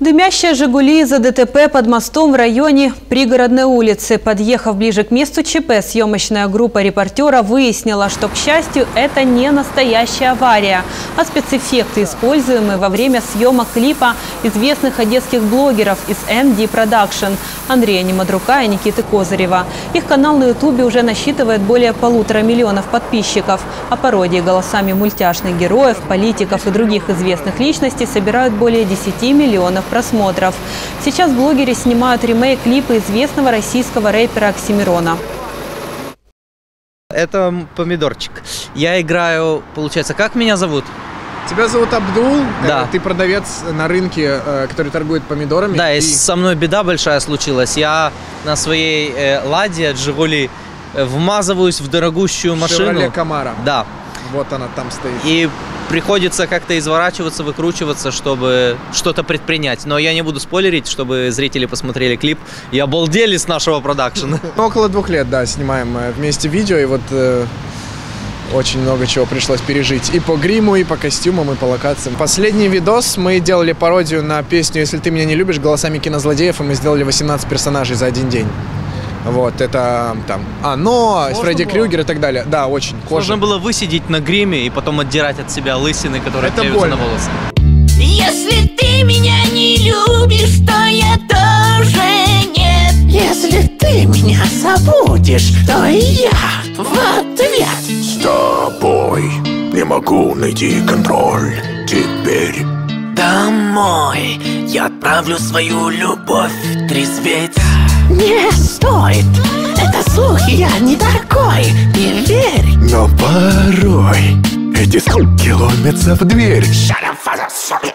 Дымящие «Жигули» из-за ДТП под мостом в районе Пригородной улицы. Подъехав ближе к месту ЧП, съемочная группа репортера выяснила, что, к счастью, это не настоящая авария, а спецэффекты, используемые во время съемок клипа известных одесских блогеров из MD Production Андрея Немадрука и Никиты Козырева. Их канал на ютубе уже насчитывает более полутора миллионов подписчиков, а пародии голосами мультяшных героев, политиков и других известных личностей собирают более 10 миллионов просмотров. Сейчас блогеры снимают ремейк клипа известного российского рэпера Оксимирона. Это помидорчик. Я играю, получается, как меня зовут? Тебя зовут Абдул, Да. э, ты продавец на рынке, э, который торгует помидорами. Да, и и со мной беда большая случилась. Я на своей э, ладе от Жигули э, вмазываюсь в дорогущую машину. Chevrolet Camaro. Да. Вот она там стоит. И приходится как-то изворачиваться, выкручиваться, чтобы что-то предпринять. Но я не буду спойлерить, чтобы зрители посмотрели клип и обалдели с нашего продакшена. Около двух лет, да, снимаем вместе видео, и вот очень много чего пришлось пережить. И по гриму, и по костюмам, и по локациям. Последний видос мы делали пародию на песню «Если ты меня не любишь» голосами кинозлодеев, и мы сделали 18 персонажей за один день. Вот, это там Оно, Фредди было? Крюгер и так далее. Да, очень. Можно было высидеть на гриме и потом отдирать от себя лысины, которые Это клеются больно. на волосы. Если ты меня не любишь, то я тоже нет Если ты меня забудешь, то и я в ответ тобой не могу найти контроль. Теперь Домой. Я отправлю свою любовь трезветь. Не стоит, это слухи, я не такой, не верь. Но порой эти суки ломятся в дверь. Shut up.